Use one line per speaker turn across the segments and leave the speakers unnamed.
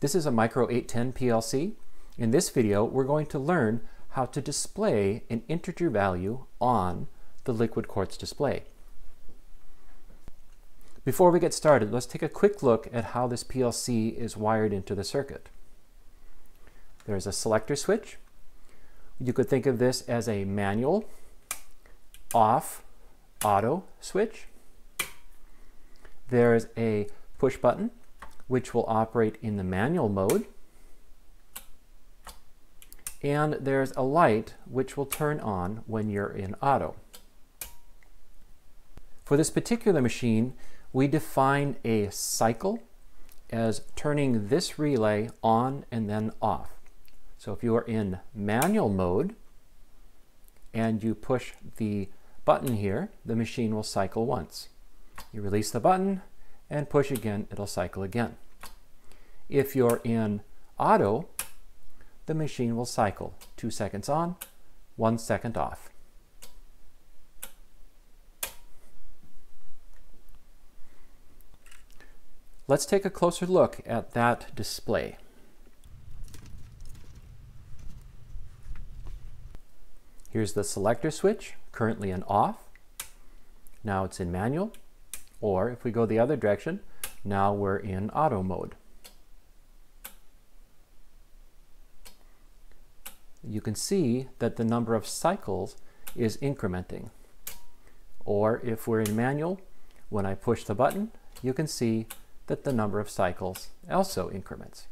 This is a Micro 810 PLC. In this video, we're going to learn how to display an integer value on the liquid quartz display. Before we get started, let's take a quick look at how this PLC is wired into the circuit. There's a selector switch. You could think of this as a manual, off, auto switch. There's a push button, which will operate in the manual mode. And there's a light, which will turn on when you're in auto. For this particular machine, we define a cycle as turning this relay on and then off. So if you are in manual mode and you push the button here, the machine will cycle once. You release the button and push again, it'll cycle again. If you're in auto, the machine will cycle two seconds on, one second off. Let's take a closer look at that display. Here's the selector switch, currently in off. Now it's in manual. Or if we go the other direction, now we're in auto mode. You can see that the number of cycles is incrementing. Or if we're in manual, when I push the button, you can see that the number of cycles also increments.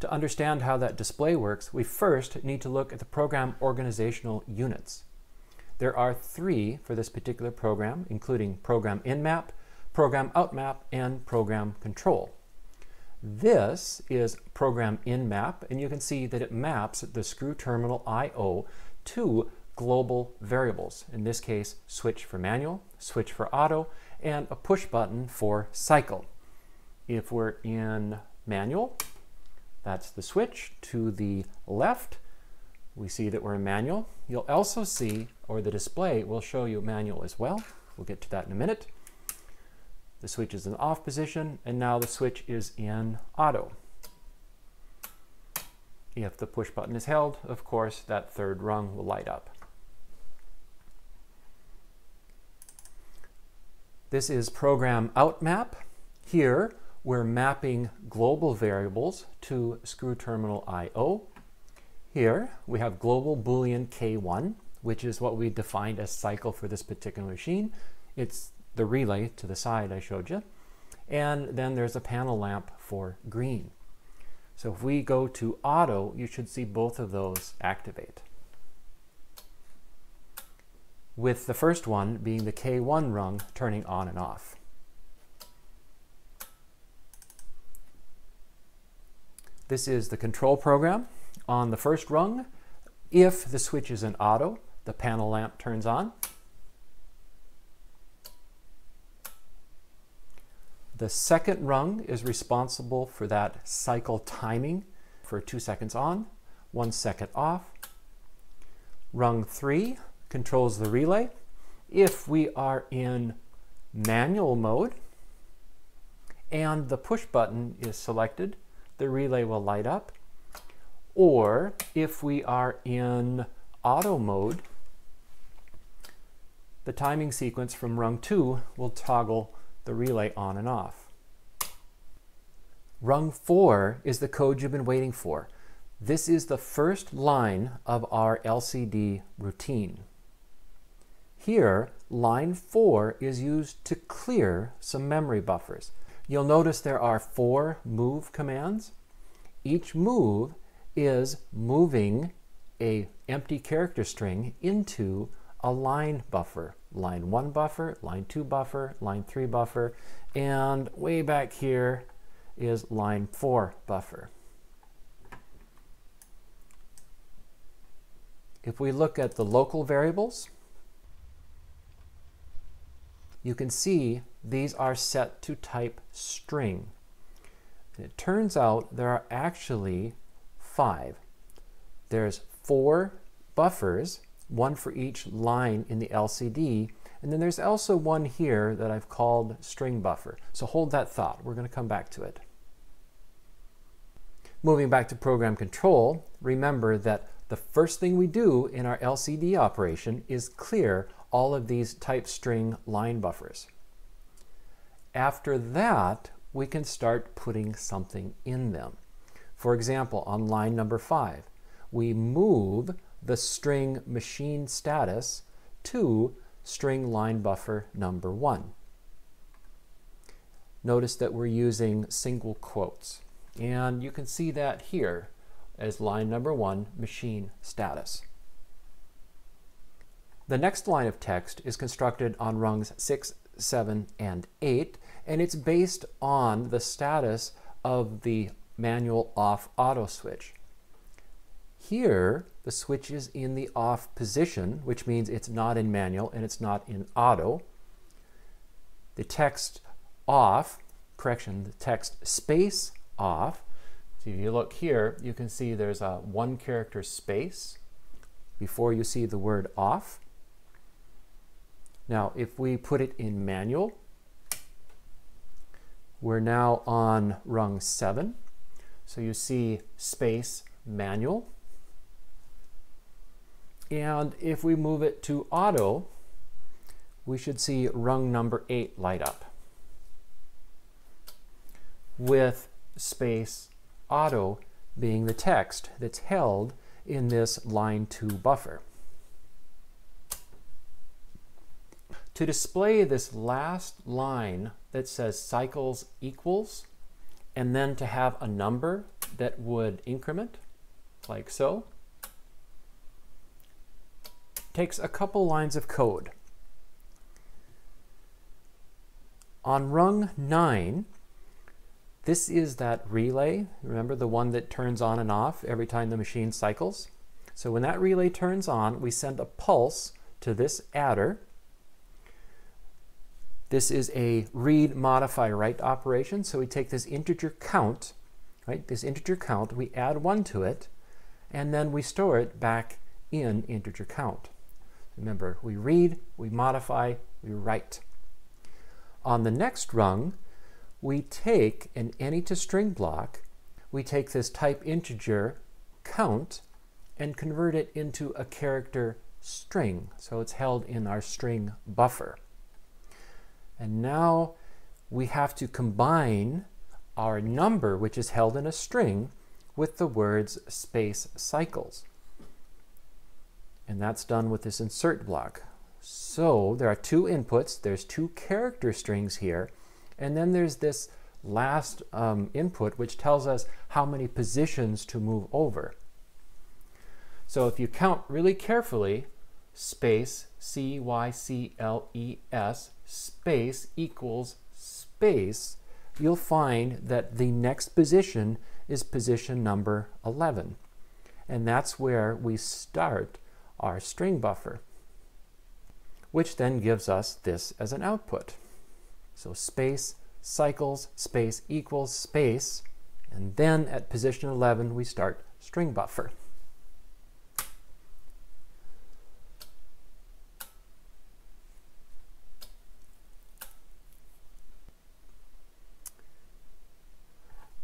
To understand how that display works, we first need to look at the program organizational units. There are three for this particular program, including program in-map, program out-map, and program control. This is program in-map, and you can see that it maps the screw terminal I.O. to global variables. In this case, switch for manual, switch for auto, and a push button for cycle. If we're in manual, that's the switch. To the left, we see that we're in manual. You'll also see, or the display will show you manual as well. We'll get to that in a minute. The switch is in off position, and now the switch is in auto. If the push button is held, of course, that third rung will light up. This is program out map. Here, we're mapping global variables to screw terminal I.O. Here we have global boolean K1, which is what we defined as cycle for this particular machine. It's the relay to the side I showed you. And then there's a panel lamp for green. So if we go to auto, you should see both of those activate. With the first one being the K1 rung turning on and off. This is the control program. On the first rung, if the switch is in auto, the panel lamp turns on. The second rung is responsible for that cycle timing for two seconds on, one second off. Rung three controls the relay. If we are in manual mode and the push button is selected, the relay will light up. Or if we are in auto mode, the timing sequence from rung 2 will toggle the relay on and off. Rung 4 is the code you've been waiting for. This is the first line of our LCD routine. Here, line 4 is used to clear some memory buffers. You'll notice there are four move commands. Each move is moving a empty character string into a line buffer. Line 1 buffer, line 2 buffer, line 3 buffer, and way back here is line 4 buffer. If we look at the local variables, you can see these are set to type string. And it turns out there are actually five. There's four buffers, one for each line in the LCD, And then there's also one here that I've called string buffer. So hold that thought. We're going to come back to it. Moving back to program control, remember that the first thing we do in our LCD operation is clear all of these type string line buffers. After that, we can start putting something in them. For example, on line number five, we move the string machine status to string line buffer number one. Notice that we're using single quotes. And you can see that here as line number one, machine status. The next line of text is constructed on rungs 6, 7, and 8, and it's based on the status of the manual off auto switch. Here, the switch is in the off position, which means it's not in manual and it's not in auto. The text off, correction, the text space off. So if you look here, you can see there's a one character space before you see the word off. Now, if we put it in manual, we're now on rung 7. So you see space manual. And if we move it to auto, we should see rung number 8 light up with space auto being the text that's held in this line 2 buffer. To display this last line that says cycles equals, and then to have a number that would increment, like so, takes a couple lines of code. On rung 9, this is that relay, remember the one that turns on and off every time the machine cycles? So when that relay turns on, we send a pulse to this adder, this is a read, modify, write operation. So we take this integer count, right? This integer count, we add one to it, and then we store it back in integer count. Remember, we read, we modify, we write. On the next rung, we take an any to string block, we take this type integer count and convert it into a character string. So it's held in our string buffer. And now we have to combine our number, which is held in a string, with the words space cycles. And that's done with this insert block. So there are two inputs. There's two character strings here. And then there's this last um, input, which tells us how many positions to move over. So if you count really carefully, space, C-Y-C-L-E-S, space equals space, you'll find that the next position is position number 11. And that's where we start our string buffer, which then gives us this as an output. So space cycles, space equals space, and then at position 11 we start string buffer.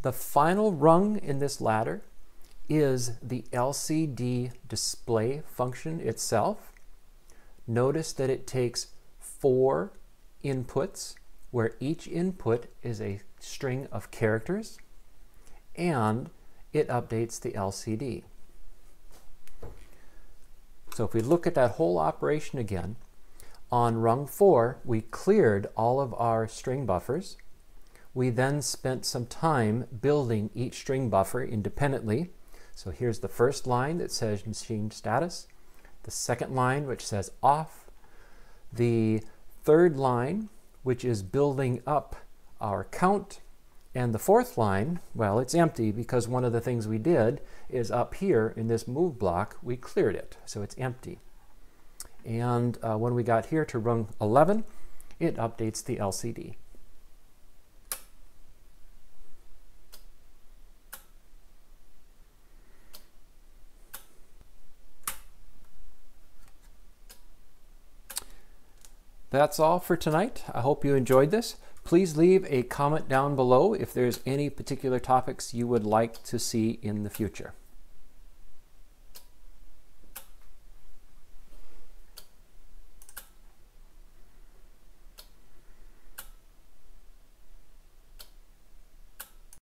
The final rung in this ladder is the LCD display function itself. Notice that it takes four inputs where each input is a string of characters and it updates the LCD. So if we look at that whole operation again, on rung 4 we cleared all of our string buffers we then spent some time building each string buffer independently. So here's the first line that says machine status, the second line which says off, the third line which is building up our count, and the fourth line, well, it's empty because one of the things we did is up here in this move block, we cleared it, so it's empty. And uh, when we got here to rung 11, it updates the LCD. That's all for tonight. I hope you enjoyed this. Please leave a comment down below if there's any particular topics you would like to see in the future.